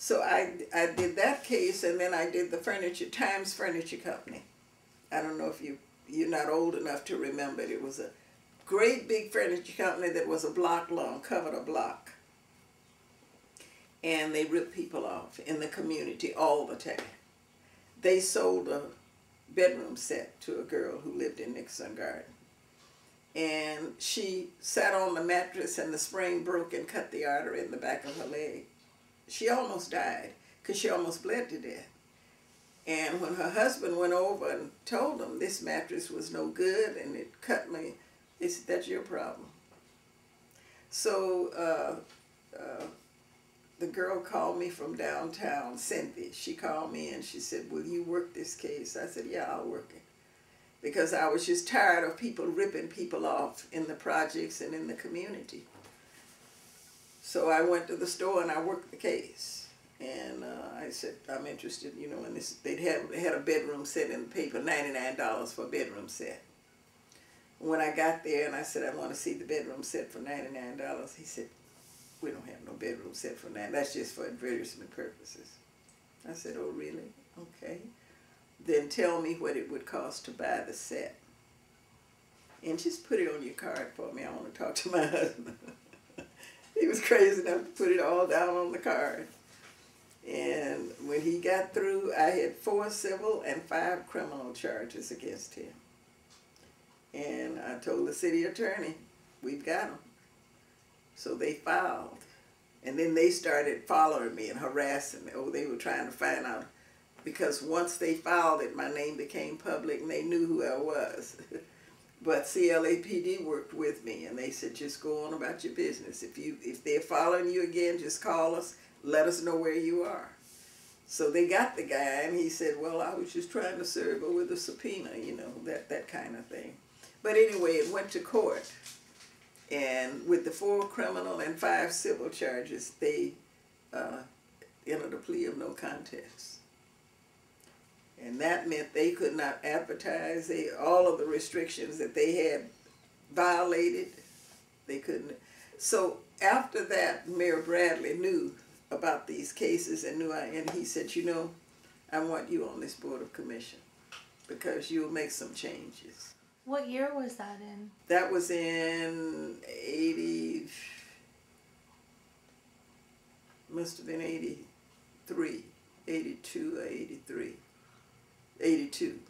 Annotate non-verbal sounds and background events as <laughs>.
So I, I did that case and then I did the furniture, Times Furniture Company. I don't know if you, you're not old enough to remember it. It was a great big furniture company that was a block long, covered a block. And they ripped people off in the community all the time. They sold a bedroom set to a girl who lived in Nickerson Garden. And she sat on the mattress and the spring broke and cut the artery in the back of her leg. She almost died because she almost bled to death. And when her husband went over and told him this mattress was no good and it cut me, he said, that's your problem. So uh, uh, the girl called me from downtown, Cynthia. She called me and she said, will you work this case? I said, yeah, I'll work it. Because I was just tired of people ripping people off in the projects and in the community. So I went to the store and I worked the case. And uh, I said, I'm interested, you know, in this. They'd they had a bedroom set in the paper, $99 for a bedroom set. When I got there and I said, I want to see the bedroom set for $99, he said, we don't have no bedroom set for that. That's just for advertisement purposes. I said, oh, really? Okay. Then tell me what it would cost to buy the set. And just put it on your card for me. I want to talk to my <laughs> husband. He was crazy enough to put it all down on the card. And when he got through, I had four civil and five criminal charges against him. And I told the city attorney, we've got him. So they filed. And then they started following me and harassing me. Oh, they were trying to find out. Because once they filed it, my name became public and they knew who I was. <laughs> but CLAPD worked with me and they said, just go on about your business. If, you, if they're following you again, just call us let us know where you are. So they got the guy, and he said, well, I was just trying to serve her with a subpoena, you know, that, that kind of thing. But anyway, it went to court, and with the four criminal and five civil charges, they uh, entered a plea of no contest. And that meant they could not advertise. They, all of the restrictions that they had violated, they couldn't. So after that, Mayor Bradley knew about these cases and knew I, and he said, you know, I want you on this board of commission because you'll make some changes. What year was that in? That was in 80, must have been 83, 82 or 83, 82.